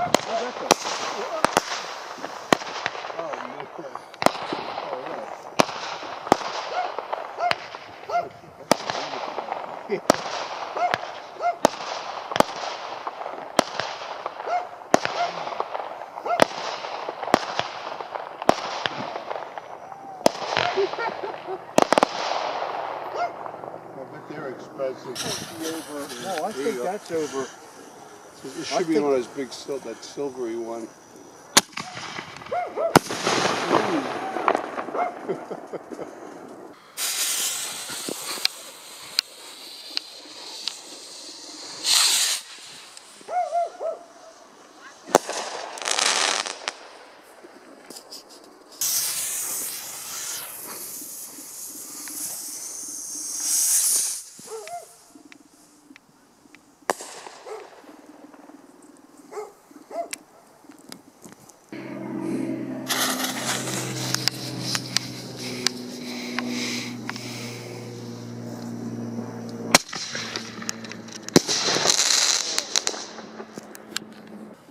I bet they're expensive. No, I think that's over. It I should be one of those big, sil- that silvery one.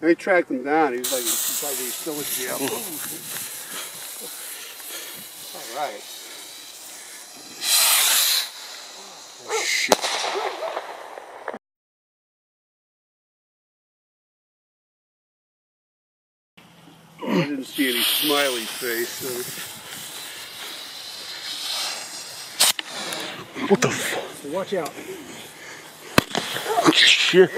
They tracked him down. He was like, he's like he was still in jail. Mm-hmm. All right. Oh, shit. I didn't see any smiley face. So. What the fuck? Watch out. Shit.